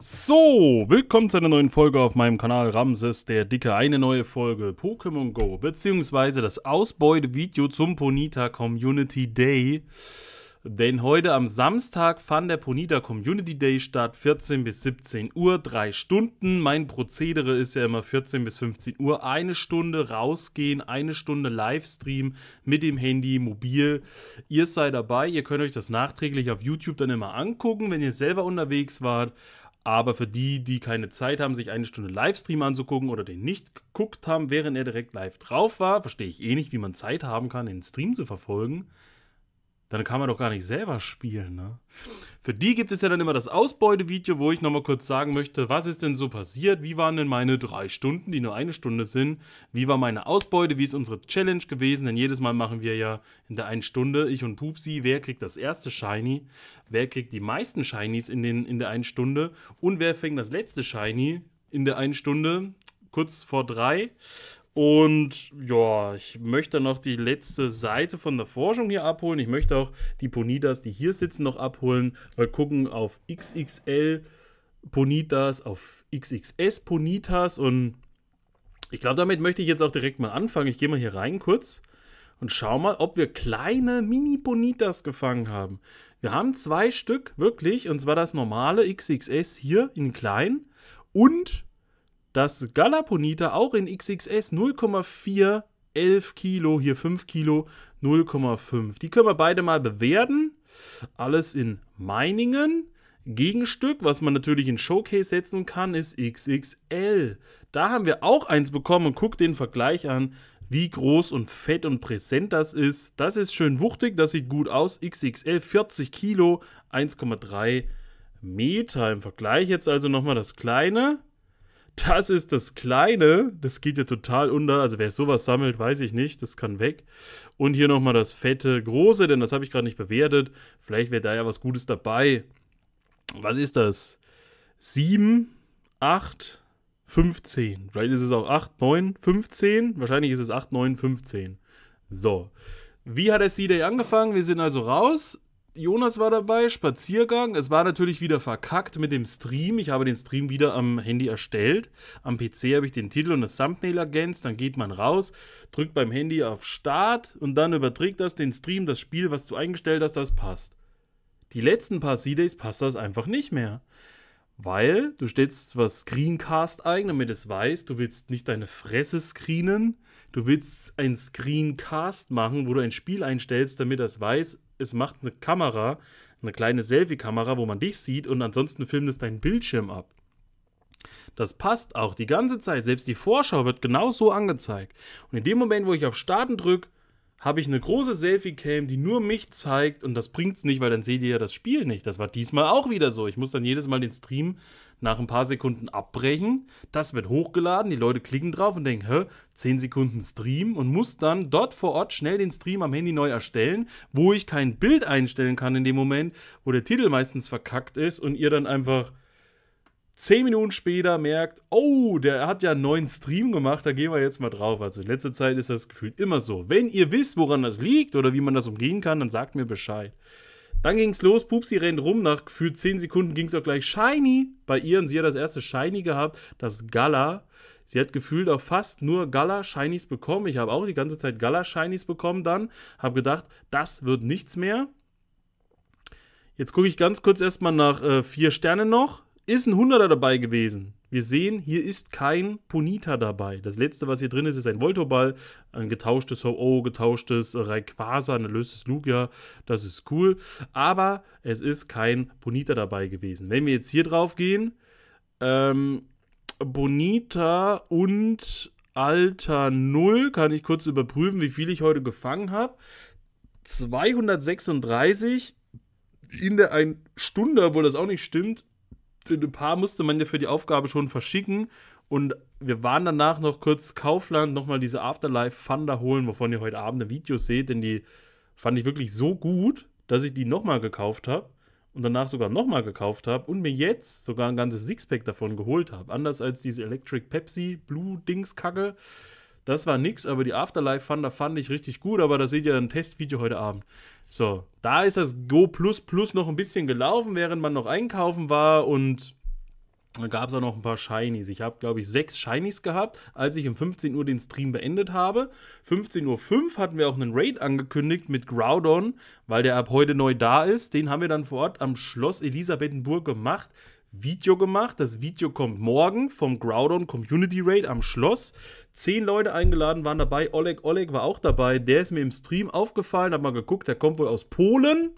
So, willkommen zu einer neuen Folge auf meinem Kanal Ramses, der Dicke. Eine neue Folge Pokémon Go, beziehungsweise das Ausbeute-Video zum Ponita Community Day. Denn heute am Samstag fand der Ponita Community Day statt, 14 bis 17 Uhr, drei Stunden. Mein Prozedere ist ja immer 14 bis 15 Uhr, eine Stunde rausgehen, eine Stunde Livestream mit dem Handy, mobil. Ihr seid dabei, ihr könnt euch das nachträglich auf YouTube dann immer angucken, wenn ihr selber unterwegs wart. Aber für die, die keine Zeit haben, sich eine Stunde Livestream anzugucken oder den nicht geguckt haben, während er direkt live drauf war, verstehe ich eh nicht, wie man Zeit haben kann, den Stream zu verfolgen dann kann man doch gar nicht selber spielen. Ne? Für die gibt es ja dann immer das Ausbeutevideo, wo ich nochmal kurz sagen möchte, was ist denn so passiert, wie waren denn meine drei Stunden, die nur eine Stunde sind, wie war meine Ausbeute, wie ist unsere Challenge gewesen, denn jedes Mal machen wir ja in der einen Stunde, ich und Pupsi, wer kriegt das erste Shiny, wer kriegt die meisten Shinies in, den, in der einen Stunde und wer fängt das letzte Shiny in der einen Stunde, kurz vor drei. Und ja, ich möchte noch die letzte Seite von der Forschung hier abholen. Ich möchte auch die Ponitas, die hier sitzen, noch abholen. Mal gucken auf XXL Ponitas, auf XXS Ponitas. Und ich glaube, damit möchte ich jetzt auch direkt mal anfangen. Ich gehe mal hier rein kurz und schau mal, ob wir kleine Mini-Bonitas gefangen haben. Wir haben zwei Stück, wirklich, und zwar das normale XXS hier in klein und das Galaponita auch in XXS 0,4 11 Kilo, hier 5 Kilo, 0,5. Die können wir beide mal bewerten. Alles in Meiningen. Gegenstück, was man natürlich in Showcase setzen kann, ist XXL. Da haben wir auch eins bekommen und guckt den Vergleich an, wie groß und fett und präsent das ist. Das ist schön wuchtig, das sieht gut aus. XXL 40 Kilo, 1,3 Meter. Im Vergleich jetzt also nochmal das kleine. Das ist das Kleine. Das geht ja total unter. Also wer sowas sammelt, weiß ich nicht. Das kann weg. Und hier nochmal das fette Große, denn das habe ich gerade nicht bewertet. Vielleicht wäre da ja was Gutes dabei. Was ist das? 7, 8, 15. Vielleicht ist es auch 8, 9, 15. Wahrscheinlich ist es 8, 9, 15. So. Wie hat der C-Day angefangen? Wir sind also raus. Jonas war dabei, Spaziergang. Es war natürlich wieder verkackt mit dem Stream. Ich habe den Stream wieder am Handy erstellt. Am PC habe ich den Titel und das Thumbnail ergänzt. Dann geht man raus, drückt beim Handy auf Start und dann überträgt das den Stream, das Spiel, was du eingestellt hast, das passt. Die letzten paar C-Days passt das einfach nicht mehr. Weil du stellst was Screencast ein, damit es weiß, du willst nicht deine Fresse screenen, du willst ein Screencast machen, wo du ein Spiel einstellst, damit es weiß, es macht eine Kamera, eine kleine Selfie-Kamera, wo man dich sieht und ansonsten filmt es deinen Bildschirm ab. Das passt auch die ganze Zeit. Selbst die Vorschau wird genau so angezeigt. Und in dem Moment, wo ich auf Starten drücke, habe ich eine große Selfie-Cam, die nur mich zeigt und das bringt es nicht, weil dann seht ihr ja das Spiel nicht. Das war diesmal auch wieder so. Ich muss dann jedes Mal den Stream nach ein paar Sekunden abbrechen. Das wird hochgeladen, die Leute klicken drauf und denken, hä, 10 Sekunden Stream und muss dann dort vor Ort schnell den Stream am Handy neu erstellen, wo ich kein Bild einstellen kann in dem Moment, wo der Titel meistens verkackt ist und ihr dann einfach zehn Minuten später merkt, oh, der hat ja einen neuen Stream gemacht, da gehen wir jetzt mal drauf. Also in letzter Zeit ist das gefühlt immer so. Wenn ihr wisst, woran das liegt oder wie man das umgehen kann, dann sagt mir Bescheid. Dann ging es los, Pupsi rennt rum, nach gefühlt 10 Sekunden ging es auch gleich Shiny bei ihr und sie hat das erste Shiny gehabt, das Gala. Sie hat gefühlt auch fast nur Gala-Shinies bekommen. Ich habe auch die ganze Zeit Gala-Shinies bekommen dann. Habe gedacht, das wird nichts mehr. Jetzt gucke ich ganz kurz erstmal nach äh, vier Sternen noch ist ein Hunderter dabei gewesen. Wir sehen, hier ist kein Ponita dabei. Das letzte, was hier drin ist, ist ein Voltoball, ein getauschtes Ho-Oh, getauschtes Rayquaza, ein erlöstes Lugia. Das ist cool. Aber es ist kein Ponita dabei gewesen. Wenn wir jetzt hier drauf gehen, ähm, Bonita und Alter 0, kann ich kurz überprüfen, wie viel ich heute gefangen habe. 236 in der 1 Stunde, obwohl das auch nicht stimmt, ein paar musste man ja für die Aufgabe schon verschicken. Und wir waren danach noch kurz Kaufland, nochmal diese Afterlife Thunder holen, wovon ihr heute Abend ein Video seht, denn die fand ich wirklich so gut, dass ich die nochmal gekauft habe und danach sogar nochmal gekauft habe und mir jetzt sogar ein ganzes Sixpack davon geholt habe. Anders als diese Electric Pepsi Blue Dings Kacke. Das war nix, aber die Afterlife Thunder fand ich richtig gut, aber da seht ihr ein Testvideo heute Abend. So, da ist das Go Plus Plus noch ein bisschen gelaufen, während man noch einkaufen war und Da gab es auch noch ein paar Shinies. Ich habe, glaube ich, sechs Shinies gehabt, als ich um 15 Uhr den Stream beendet habe. 15.05 Uhr hatten wir auch einen Raid angekündigt mit Groudon, weil der ab heute neu da ist. Den haben wir dann vor Ort am Schloss Elisabethenburg gemacht. Video gemacht. Das Video kommt morgen vom Groudon Community Raid am Schloss. Zehn Leute eingeladen waren dabei. Oleg Oleg war auch dabei. Der ist mir im Stream aufgefallen. Hab mal geguckt, der kommt wohl aus Polen.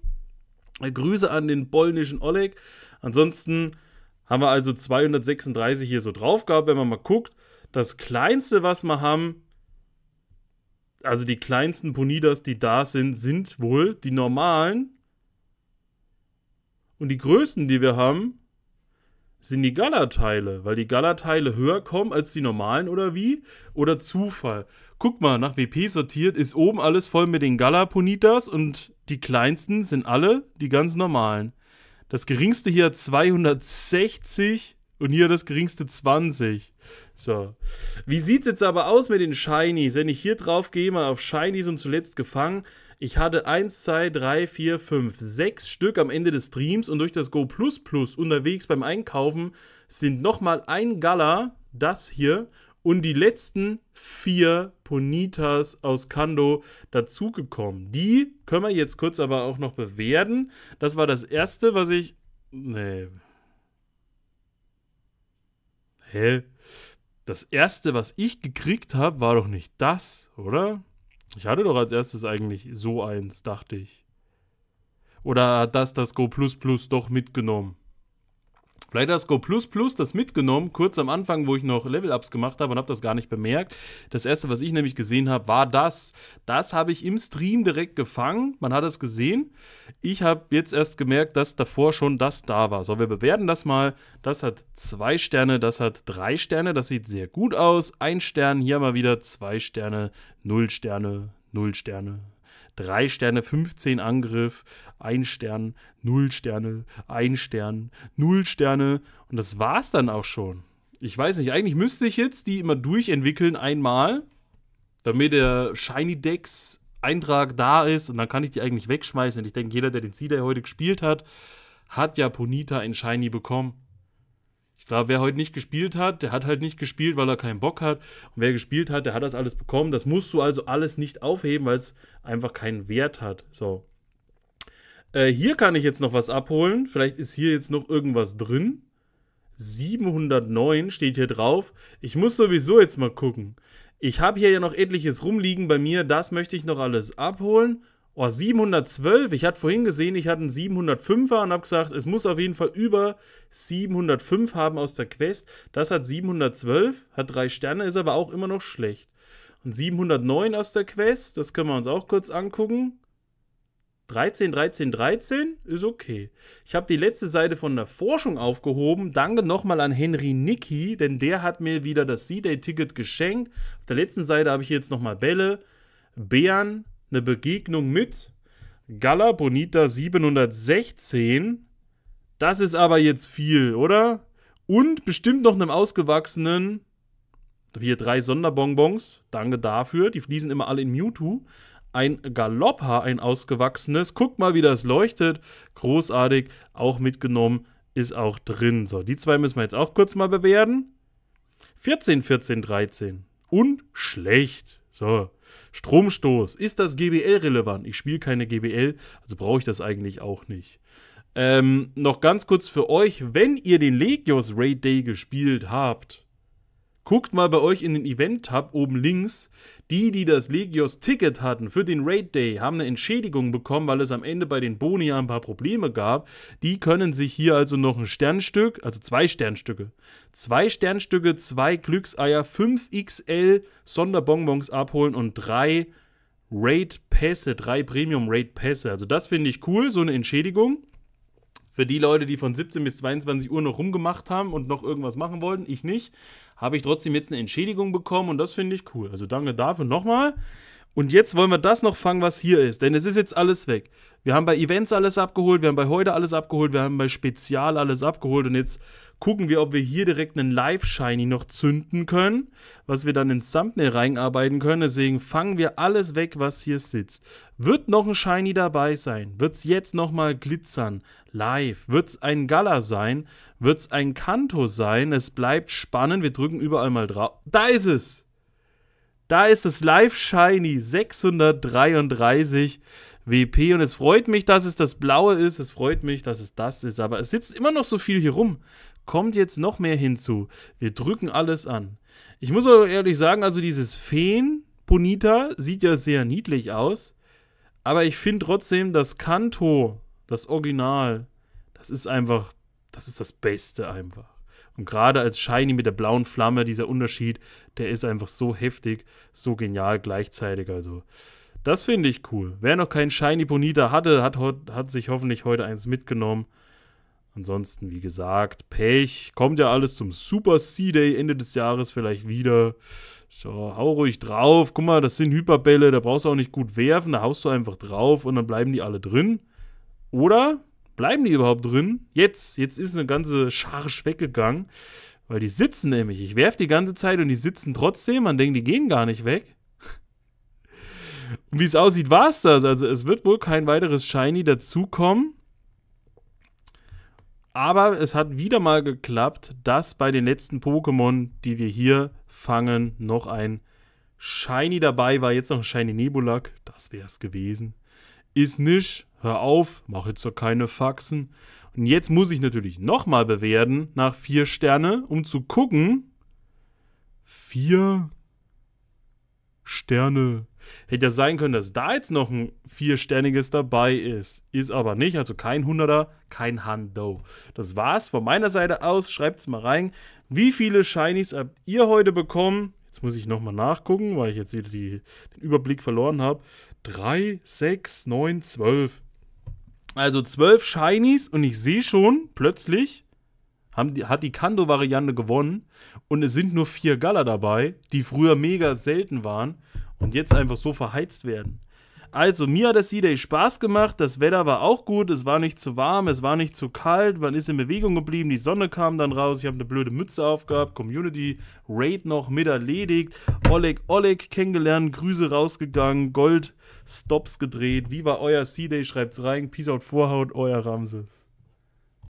Grüße an den polnischen Oleg. Ansonsten haben wir also 236 hier so drauf gehabt, wenn man mal guckt. Das kleinste, was wir haben, also die kleinsten Ponidas, die da sind, sind wohl die normalen. Und die größten, die wir haben, sind die Gala-Teile, weil die Gala-Teile höher kommen als die normalen oder wie? Oder Zufall. Guck mal, nach WP sortiert ist oben alles voll mit den Gala-Ponitas und die kleinsten sind alle die ganz normalen. Das geringste hier 260 und hier das geringste 20. So. Wie sieht's jetzt aber aus mit den Shinies? Wenn ich hier drauf gehe, mal auf Shinies und zuletzt gefangen. Ich hatte 1, 2, 3, 4, 5, 6 Stück am Ende des Streams und durch das Go Plus Plus unterwegs beim Einkaufen sind nochmal ein Gala, das hier, und die letzten vier Ponitas aus Kando dazugekommen. Die können wir jetzt kurz aber auch noch bewerten. Das war das erste, was ich. Nee. Hä? Das erste, was ich gekriegt habe, war doch nicht das, oder? Ich hatte doch als erstes eigentlich so eins, dachte ich. Oder hat das das Go Plus Plus doch mitgenommen? Das Go Plus Plus das mitgenommen, kurz am Anfang, wo ich noch Level-Ups gemacht habe und habe das gar nicht bemerkt. Das erste, was ich nämlich gesehen habe, war das. Das habe ich im Stream direkt gefangen. Man hat es gesehen. Ich habe jetzt erst gemerkt, dass davor schon das da war. So, wir bewerten das mal. Das hat zwei Sterne, das hat drei Sterne. Das sieht sehr gut aus. Ein Stern, hier mal wieder zwei Sterne, null Sterne, null Sterne, 3 Sterne, 15 Angriff, 1 Stern, 0 Sterne, 1 Stern, 0 Sterne und das war's dann auch schon. Ich weiß nicht, eigentlich müsste ich jetzt die immer durchentwickeln einmal, damit der Shiny Dex Eintrag da ist und dann kann ich die eigentlich wegschmeißen. Und ich denke, jeder, der den Seeder heute gespielt hat, hat ja Ponita in Shiny bekommen. Glaube, wer heute nicht gespielt hat, der hat halt nicht gespielt, weil er keinen Bock hat. Und wer gespielt hat, der hat das alles bekommen. Das musst du also alles nicht aufheben, weil es einfach keinen Wert hat. So. Äh, hier kann ich jetzt noch was abholen. Vielleicht ist hier jetzt noch irgendwas drin. 709 steht hier drauf. Ich muss sowieso jetzt mal gucken. Ich habe hier ja noch etliches rumliegen bei mir. Das möchte ich noch alles abholen. Oh, 712. Ich hatte vorhin gesehen, ich hatte einen 705er und habe gesagt, es muss auf jeden Fall über 705 haben aus der Quest. Das hat 712, hat drei Sterne, ist aber auch immer noch schlecht. Und 709 aus der Quest, das können wir uns auch kurz angucken. 13, 13, 13 ist okay. Ich habe die letzte Seite von der Forschung aufgehoben. Danke nochmal an Henry Nicky, denn der hat mir wieder das C-Day-Ticket geschenkt. Auf der letzten Seite habe ich jetzt nochmal Bälle, Bären, eine Begegnung mit Gala Bonita 716. Das ist aber jetzt viel, oder? Und bestimmt noch einem ausgewachsenen. Hier drei Sonderbonbons. Danke dafür. Die fließen immer alle in Mewtwo. Ein Galoppa, ein ausgewachsenes. Guck mal, wie das leuchtet. Großartig. Auch mitgenommen. Ist auch drin. So, die zwei müssen wir jetzt auch kurz mal bewerten. 14, 14, 13. Und schlecht. So. Stromstoß. Ist das GBL relevant? Ich spiele keine GBL, also brauche ich das eigentlich auch nicht. Ähm, noch ganz kurz für euch, wenn ihr den Legios Raid Day gespielt habt, guckt mal bei euch in den Event-Tab oben links. Die, die das Legios-Ticket hatten für den Raid Day, haben eine Entschädigung bekommen, weil es am Ende bei den Boni ein paar Probleme gab. Die können sich hier also noch ein Sternstück, also zwei Sternstücke, zwei Sternstücke, zwei Glückseier, 5 XL Sonderbonbons abholen und drei Raid-Pässe, drei Premium-Raid-Pässe. Also das finde ich cool, so eine Entschädigung. Für die Leute, die von 17 bis 22 Uhr noch rumgemacht haben und noch irgendwas machen wollten, ich nicht, habe ich trotzdem jetzt eine Entschädigung bekommen und das finde ich cool. Also danke dafür nochmal. Und jetzt wollen wir das noch fangen, was hier ist, denn es ist jetzt alles weg. Wir haben bei Events alles abgeholt, wir haben bei heute alles abgeholt, wir haben bei Spezial alles abgeholt und jetzt gucken wir, ob wir hier direkt einen Live-Shiny noch zünden können, was wir dann ins Thumbnail reinarbeiten können. Deswegen fangen wir alles weg, was hier sitzt. Wird noch ein Shiny dabei sein? Wird es jetzt nochmal glitzern? Live? Wird es ein Gala sein? Wird es ein Kanto sein? Es bleibt spannend. Wir drücken überall mal drauf. Da ist es! Da ist es Live Shiny 633 WP und es freut mich, dass es das Blaue ist. Es freut mich, dass es das ist. Aber es sitzt immer noch so viel hier rum. Kommt jetzt noch mehr hinzu. Wir drücken alles an. Ich muss auch ehrlich sagen, also dieses Feen Bonita sieht ja sehr niedlich aus. Aber ich finde trotzdem, das Kanto, das Original, das ist einfach, das ist das Beste einfach. Und gerade als Shiny mit der blauen Flamme, dieser Unterschied, der ist einfach so heftig, so genial gleichzeitig. Also, das finde ich cool. Wer noch keinen Shiny Bonita hatte, hat, hat sich hoffentlich heute eins mitgenommen. Ansonsten, wie gesagt, Pech. Kommt ja alles zum Super C-Day Ende des Jahres vielleicht wieder. So, hau ruhig drauf. Guck mal, das sind Hyperbälle, da brauchst du auch nicht gut werfen. Da haust du einfach drauf und dann bleiben die alle drin. Oder Bleiben die überhaupt drin? Jetzt, jetzt ist eine ganze Charge weggegangen, weil die sitzen nämlich. Ich werfe die ganze Zeit und die sitzen trotzdem. Man denkt, die gehen gar nicht weg. Und wie es aussieht, war es das. Also es wird wohl kein weiteres Shiny dazukommen. Aber es hat wieder mal geklappt, dass bei den letzten Pokémon, die wir hier fangen, noch ein Shiny dabei war. Jetzt noch ein Shiny Nebulak. Das wäre es gewesen. Ist nicht hör auf, mach jetzt doch keine Faxen. Und jetzt muss ich natürlich nochmal bewerten nach vier Sterne, um zu gucken. Vier Sterne. Hätte ja sein können, dass da jetzt noch ein viersterniges dabei ist. Ist aber nicht, also kein Hunderter, kein Hando. Das war's von meiner Seite aus. Schreibt's mal rein. Wie viele Shinies habt ihr heute bekommen? Jetzt muss ich nochmal nachgucken, weil ich jetzt wieder die, den Überblick verloren habe. 3, 6, 9, 12. Also zwölf Shinies und ich sehe schon, plötzlich die, hat die Kando-Variante gewonnen und es sind nur vier Galler dabei, die früher mega selten waren und jetzt einfach so verheizt werden. Also, mir hat das C-Day Spaß gemacht, das Wetter war auch gut, es war nicht zu warm, es war nicht zu kalt, man ist in Bewegung geblieben, die Sonne kam dann raus, ich habe eine blöde Mütze aufgehabt, Community Raid noch mit erledigt, Oleg Oleg kennengelernt, Grüße rausgegangen, Gold Stops gedreht. Wie war euer C-Day? Schreibt's rein. Peace out Vorhaut, euer Ramses.